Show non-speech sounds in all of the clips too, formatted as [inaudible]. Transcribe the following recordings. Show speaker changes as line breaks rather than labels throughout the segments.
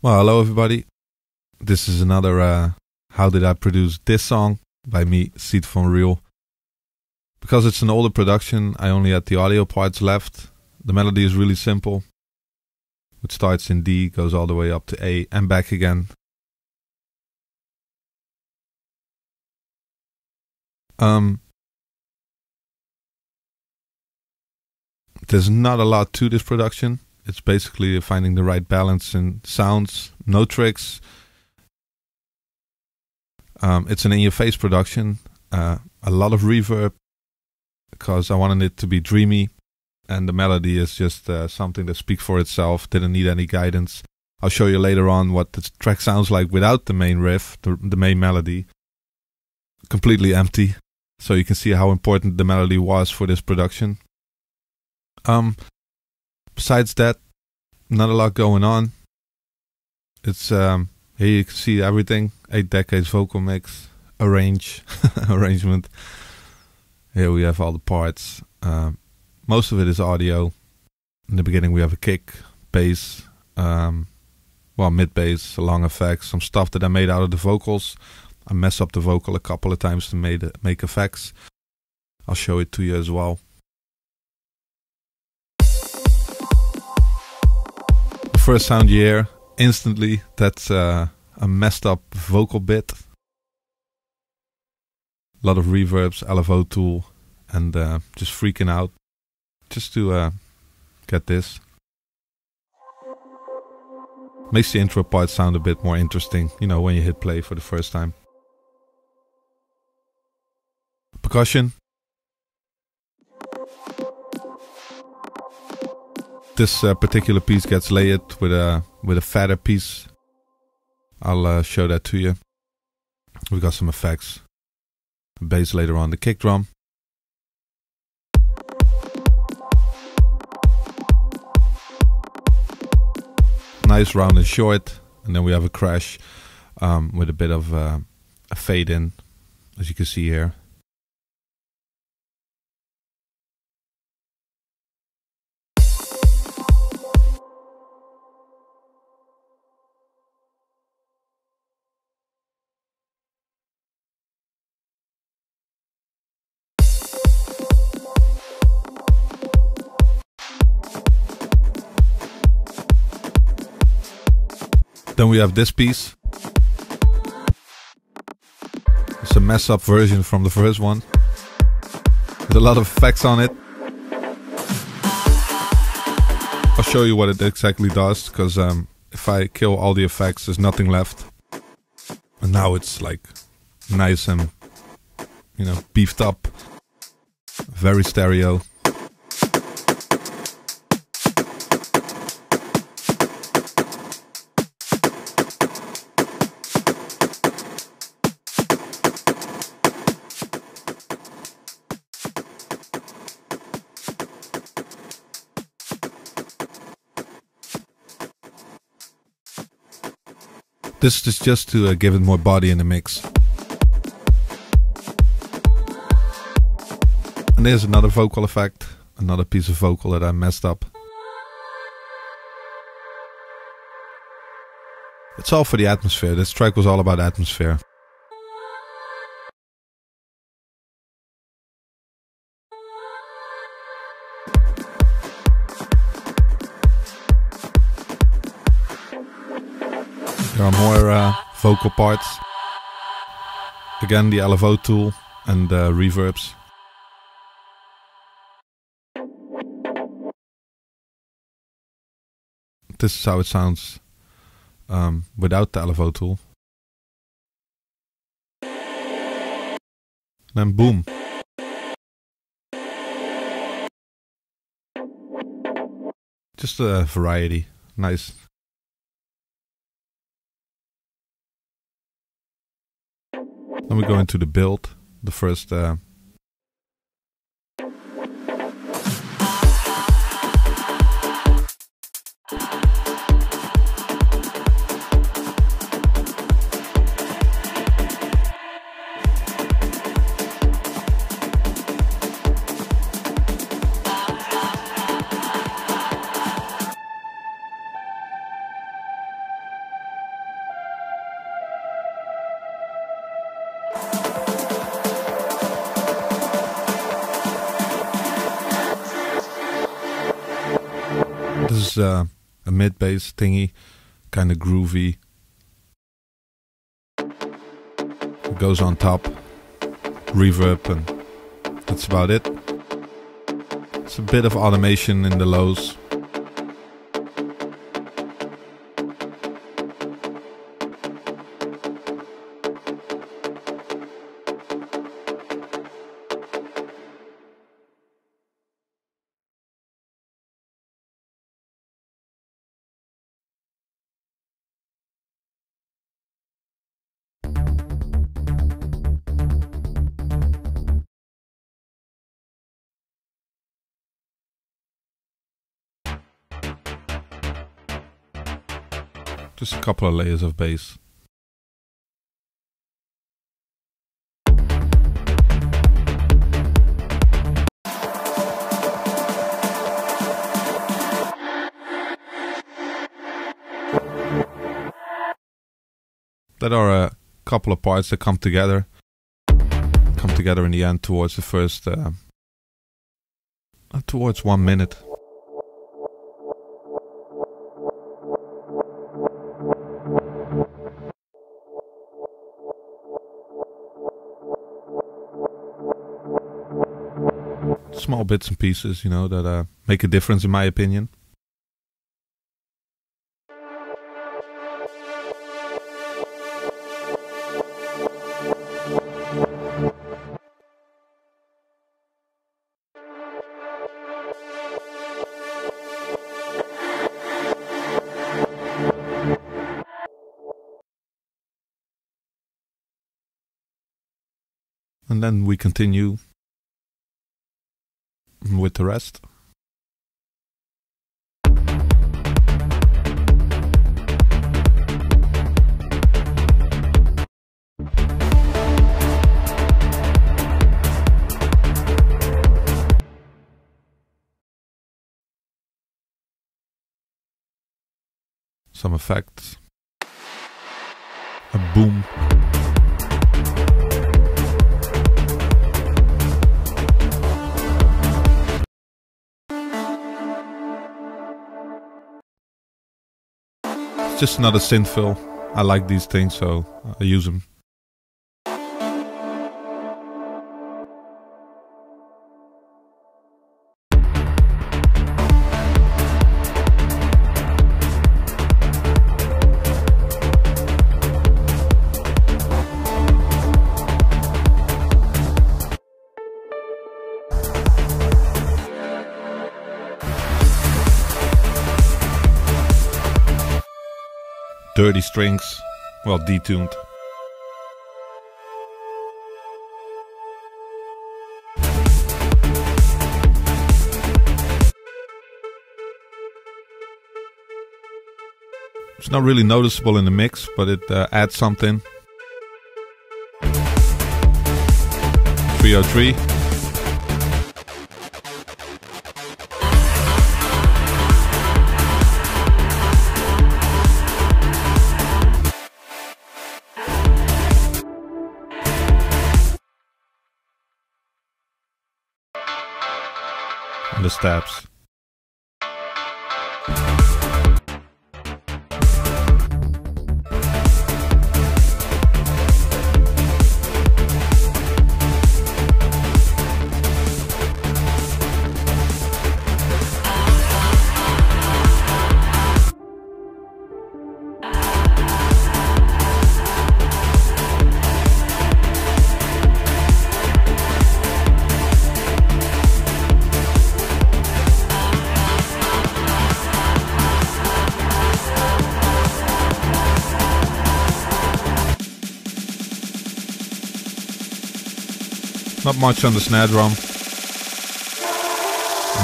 Well, hello everybody. This is another uh, How Did I Produce This Song by me, Sied van Riel. Because it's an older production, I only had the audio parts left. The melody is really simple. It starts in D, goes all the way up to A and back again. Um, there's not a lot to this production. It's basically finding the right balance in sounds, no tricks. Um, it's an in-your-face production. Uh, a lot of reverb because I wanted it to be dreamy, and the melody is just uh, something that speaks for itself. Didn't need any guidance. I'll show you later on what the track sounds like without the main riff, the, the main melody. Completely empty, so you can see how important the melody was for this production. Um, besides that, not a lot going on. It's um, here you can see everything: eight decades vocal mix, arrange, [laughs] arrangement. Here we have all the parts. Um, most of it is audio. In the beginning, we have a kick, bass, um, well, mid bass, long effects, some stuff that I made out of the vocals. I mess up the vocal a couple of times to make make effects. I'll show it to you as well. First sound you hear instantly that's uh, a messed up vocal bit. A lot of reverbs, LFO tool, and uh, just freaking out just to uh, get this. Makes the intro part sound a bit more interesting, you know, when you hit play for the first time. Percussion. This uh, particular piece gets layered with a with a fatter piece. I'll uh, show that to you. We've got some effects. Bass later on, the kick drum. nice round and short, and then we have a crash um, with a bit of uh, a fade in, as you can see here. Then we have this piece. It's a mess up version from the first one. There's a lot of effects on it. I'll show you what it exactly does, because um, if I kill all the effects, there's nothing left. And now it's like nice and, you know, beefed up. Very stereo. This is just to uh, give it more body in the mix. And there's another vocal effect, another piece of vocal that I messed up. It's all for the atmosphere. This track was all about atmosphere. Vocal parts. Again, the LFO tool and uh, reverbs. This is how it sounds um, without the LFO tool. Then boom. Just a variety. Nice. Then we go into the build, the first uh, uh, a mid bass thingy, kind of groovy. It goes on top, reverb, and that's about it. It's a bit of automation in the lows. Just a couple of layers of bass. That are a couple of parts that come together, come together in the end towards the first, uh, towards one minute. Small bits and pieces, you know, that uh, make a difference, in my opinion. And then we continue with the rest. Some effects. A boom. Just another synth fill. I like these things, so I use them. Dirty strings, well detuned. It's not really noticeable in the mix, but it uh, adds something. 303. The steps. Not much on the snare drum.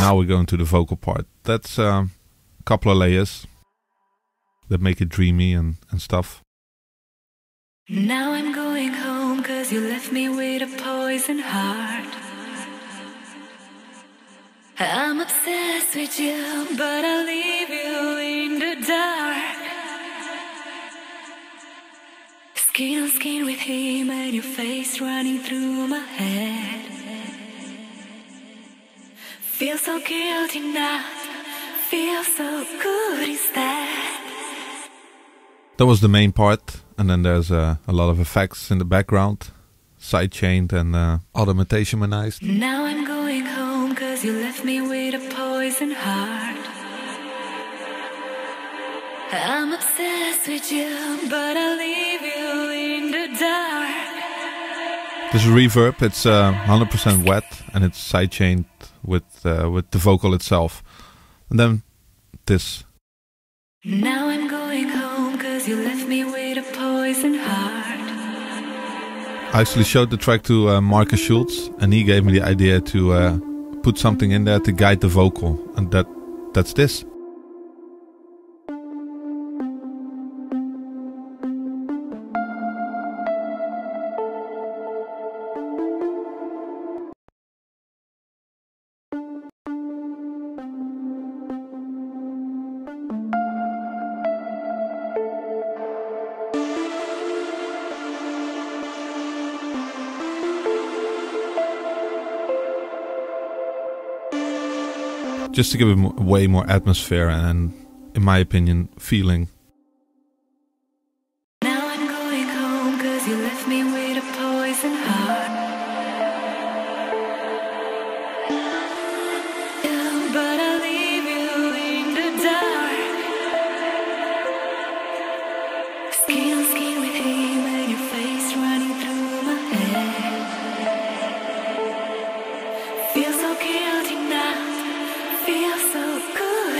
Now we go into the vocal part. That's um, a couple of layers that make it dreamy and, and stuff.
Now I'm going home cause you left me with a poison heart. I'm obsessed with you, but I'll leave you in the dark. Skin on skin with him and your face running through my head. Feel so guilty now, Feels so good, is that?
That was the main part, and then there's uh, a lot of effects in the background, sidechained and uh, automationized.
Now I'm going home cause you left me with a poison heart. I'm obsessed with you, but I'll leave you in the dark.
This reverb, it's uh, 100% wet and it's sidechained with uh, with the vocal itself. And then this.
Now I'm going home cause you left me with a poison heart.
I actually showed the track to uh, Markus Schulz, and he gave me the idea to uh, put something in there to guide the vocal, and that that's this. Just to give it way more atmosphere and, in my opinion, feeling.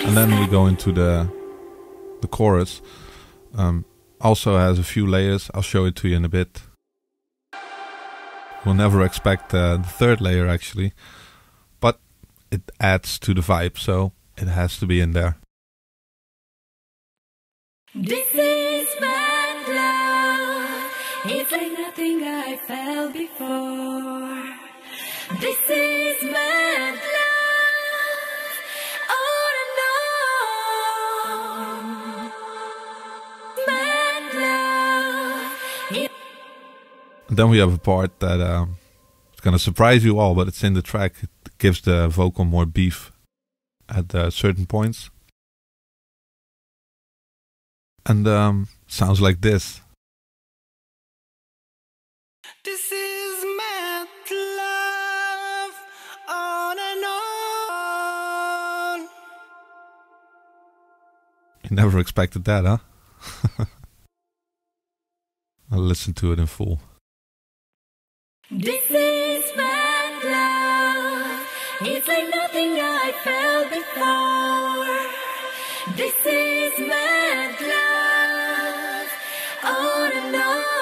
And
then we go into the the chorus. Um, also has a few layers. I'll show it to you in a bit. We'll never expect uh, the third layer actually, but it adds to the vibe, so it has to be in there.
This is my love. It's like nothing I felt before. This is my
then we have a part that um, it's gonna surprise you all, but it's in the track. It gives the vocal more beef at uh, certain points, and um, sounds like this.
This is mad love on and on.
You never expected that, huh? [laughs] I'll listen to it in full.
This is my love. It's like nothing I felt before. This is my love. On and on.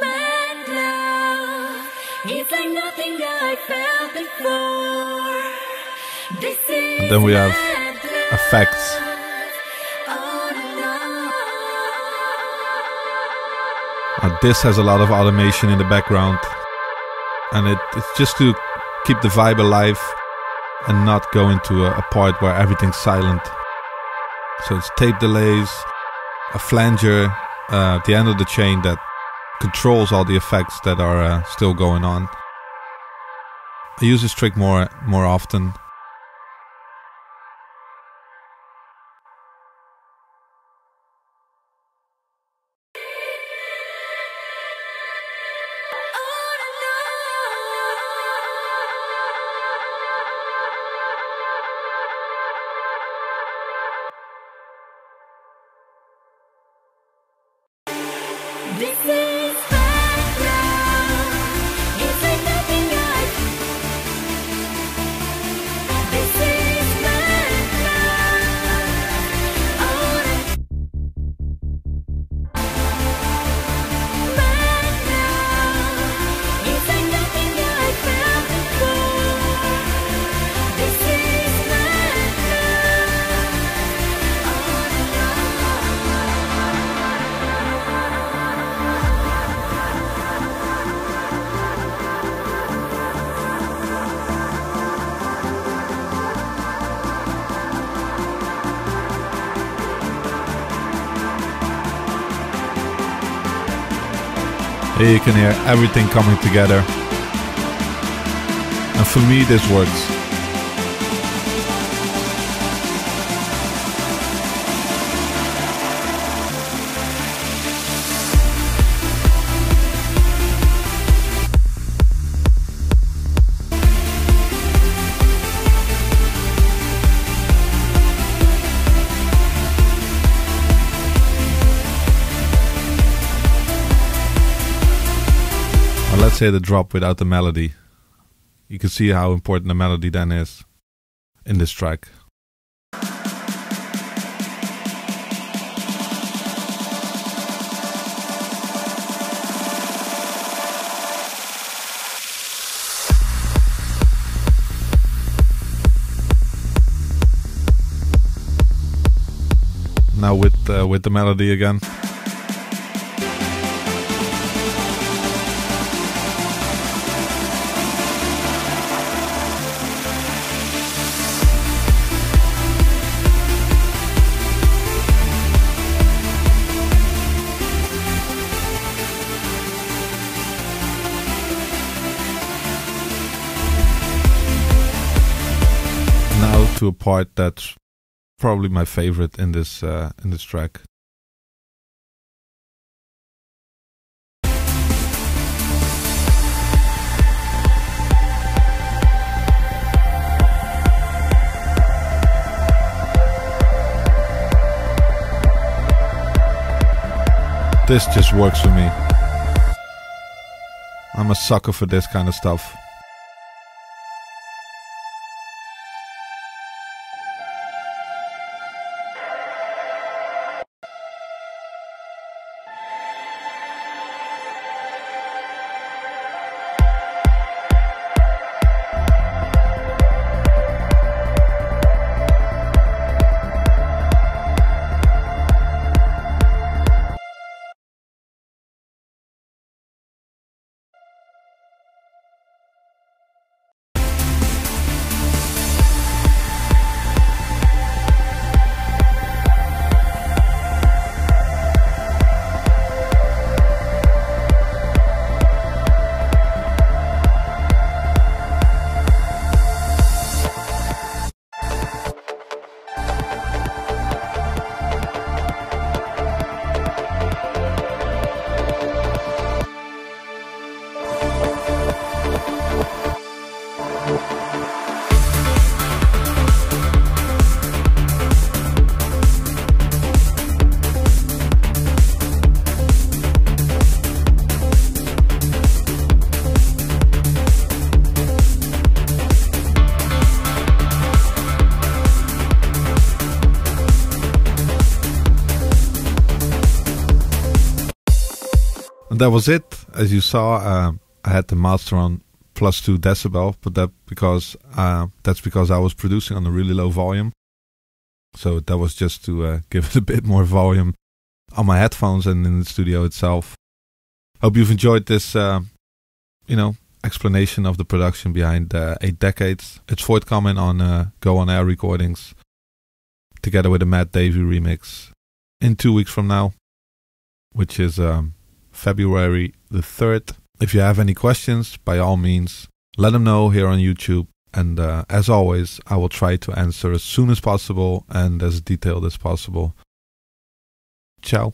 My love. It's like nothing I felt before. This is
And then we have
mad
effects. Uh, this has a lot of automation in the background, and it, it's just to keep the vibe alive and not go into a, a part where everything's silent. So it's tape delays, a flanger uh, at the end of the chain that controls all the effects that are uh, still going on. I use this trick more more often.
This is
Here you can hear everything coming together. And for me, this works. Let's the drop without the melody. You can see how important the melody then is in this track. Now with uh, with the melody again. To a part that's probably my favorite in this uh, in this track. This just works for me. I'm a sucker for this kind of stuff. That was it. As you saw, uh, I had the master on plus two decibel, but that because uh, that's because I was producing on a really low volume. So that was just to uh, [laughs] give it a bit more volume on my headphones and in the studio itself. Hope you've enjoyed this, uh, you know, explanation of the production behind uh, Eight Decades. It's forthcoming on uh, Go On Air recordings, together with an Ottaviani remix in two weeks from now, which is um, February the 3rd. If you have any questions, by all means, let them know here on YouTube. And uh, as always, I will try to answer as soon as possible and as detailed as possible. Ciao.